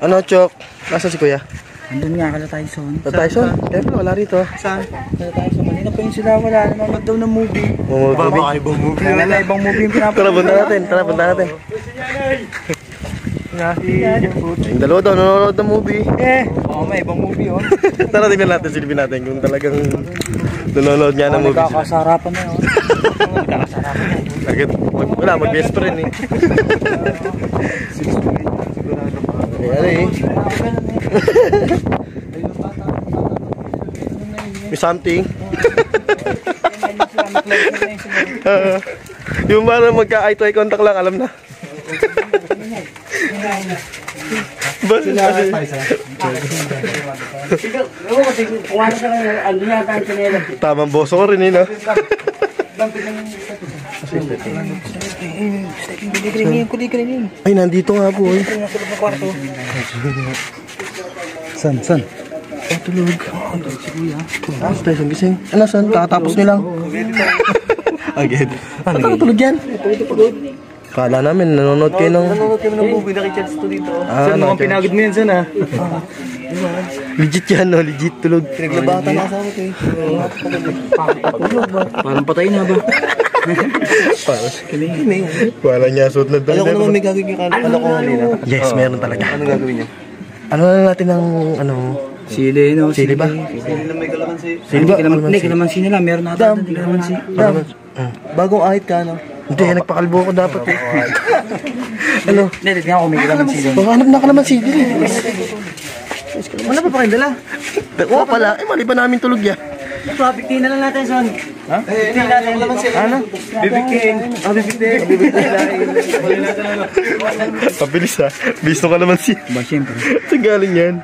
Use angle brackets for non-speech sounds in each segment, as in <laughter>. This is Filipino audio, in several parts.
Ano, Chok? Nasa si Kuya? Andun nga kala tayo son. Sa Tyson? Eh, wala rito. Saan? Kala tayo son. Kanina pa yun sila wala. Nanonood daw ng movie. Mumubi. ibang movie. Wala na ibang movie yung Tara, pinapanood. punta natin. Tara, punta natin. Yung dalawa daw, nanonood ng movie. Eh. Oo, may ibang movie oh. <laughs> Tara, tingnan natin, silipin natin kung talagang nanonood nga ng movie. sila. Nagkakasarapan na yun. <laughs> Nagkakasarapan na yun. Agad, mag, wala, mag-best friend eh. Ay, ano eh. May something. Ah, yung parang magka-eye to eye contact lang, alam na. Ba, sinabi? Tamang boso ko rin eh, no? Ay, nandito nga po eh. San? San? Oh, tulog. Ah, tayo sa gising. Ano, saan? Kakatapos niyo lang. Agad. Ba't ako tulog yan? Kala namin, nanonood kayo ng... Nanonood kami ng movie. Nakicharge to dito. Ah, San, mukhang pinagod mo yan, San ah. Legit yan, no? Legit tulog. Naglabatan na sa ako eh. Parang patay na ba? Wala niya, suot na Alam ko naman may gagawin ka. Ano ko kanina? Yes, meron talaga. Ano gagawin niya? Ano na natin ng, ano... Sili, no? Sili ba? Sili na may kalamansi. Sili ba? Hindi, kalamansi nila. Meron na ata. Hindi kalamansi. Dam. Bagong ahit ka, no? Hindi, nagpakalbo ko dapat eh. ano? <laughs> Hindi, tignan ko may kalamansi doon. Baka hanap na ka naman sige. Wala pa pa kayong dala? Oo pala, eh mali pa namin tulog ya. Bibigtin na lang natin, son. Ha? Bibigtin natin. Ano? Bibigtin. Ah, bibigtin. Bibigtin Pabilis ha. Bisto ka naman si. Ba, siyempre. Saan galing yan?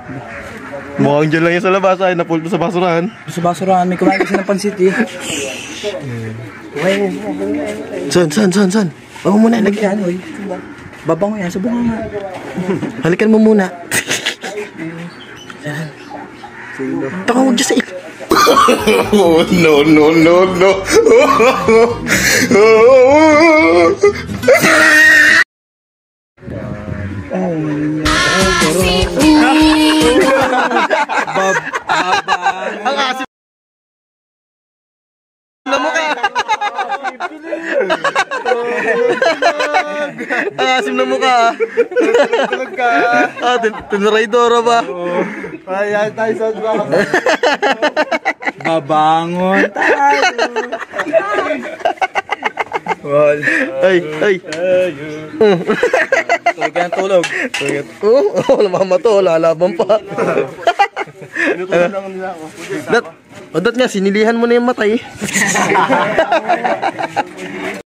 Mukhang dyan lang yan sa labas ay napulto sa basurahan. Sa basurahan, may kumain kasi ng pansit eh. San, san, san, san? Mo muna, lagyan. Yan, oy. Babang mo yan, subukan nga. Halikan mo muna. Taka huwag dyan sa Oh, <laughs> no, no, no, no. Ang asim na mukha. Ang asim na mukha. Tulog ka. Ah, tin- tinraidora ba? Kaya tayo sa <laughs> Babangon tayo. Wal. Ay, ay. Tulog yan, tulog. Oo, oh, wala mamato, lalaban pa. Dat, o dat nga, sinilihan mo na yung matay. <laughs>